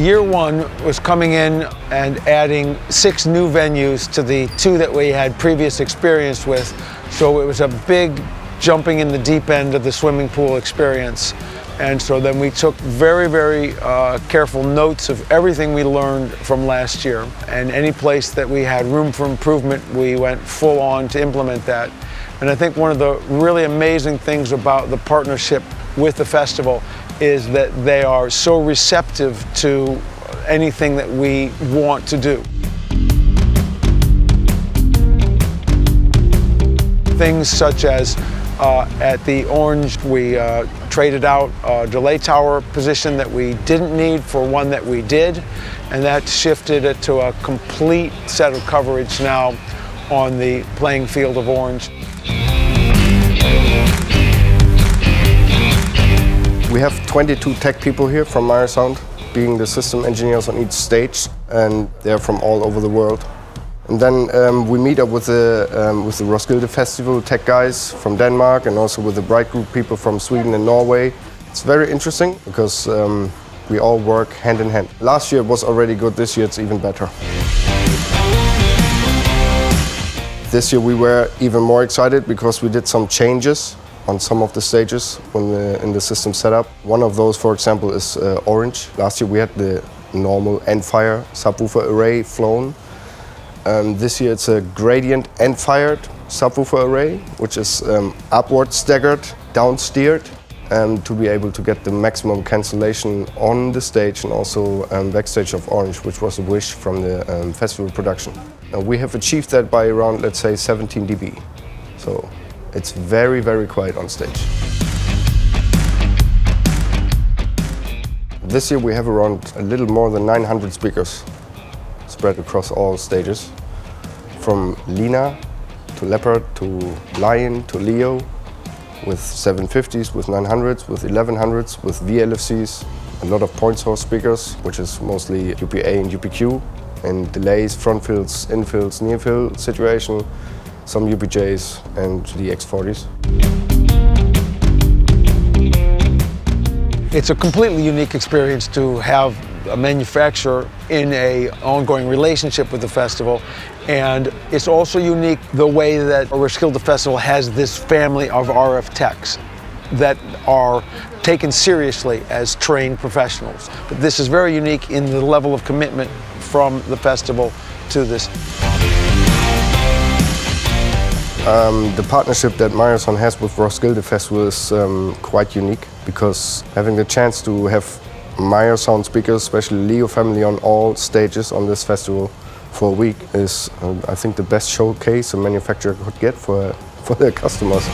Year one was coming in and adding six new venues to the two that we had previous experience with. So it was a big jumping in the deep end of the swimming pool experience. And so then we took very, very uh, careful notes of everything we learned from last year. And any place that we had room for improvement, we went full on to implement that. And I think one of the really amazing things about the partnership with the festival is that they are so receptive to anything that we want to do. Things such as uh, at the Orange, we uh, traded out a delay tower position that we didn't need for one that we did, and that shifted it to a complete set of coverage now on the playing field of Orange. We have 22 tech people here from Meyer Sound, being the system engineers on each stage, and they're from all over the world. And then um, we meet up with the, um, with the Roskilde Festival tech guys from Denmark and also with the Bright Group people from Sweden and Norway. It's very interesting because um, we all work hand in hand. Last year was already good, this year it's even better. This year we were even more excited because we did some changes on some of the stages the, in the system setup. One of those, for example, is uh, Orange. Last year we had the normal Endfire subwoofer array flown um, this year it's a gradient end fired subwoofer array, which is um, upward staggered, down steered, um, to be able to get the maximum cancellation on the stage and also um, backstage of Orange, which was a wish from the um, festival production. We have achieved that by around, let's say, 17 dB. So it's very, very quiet on stage. This year we have around a little more than 900 speakers spread across all stages, from Lina to Leopard to Lyon to Leo, with 750s, with 900s, with 1100s, with VLFCs, a lot of point source speakers, which is mostly UPA and UPQ, and delays, front fills, infills, near fill situation, some UPJs and the X40s. It's a completely unique experience to have a manufacturer in a ongoing relationship with the festival. And it's also unique the way that Roskilde Festival has this family of RF techs that are taken seriously as trained professionals. But this is very unique in the level of commitment from the festival to this. Um, the partnership that Meyer Sound has with Roskilde Festival is um, quite unique because having the chance to have Meyer Sound speakers, especially Leo family on all stages on this festival for a week is, uh, I think, the best showcase a manufacturer could get for, for their customers.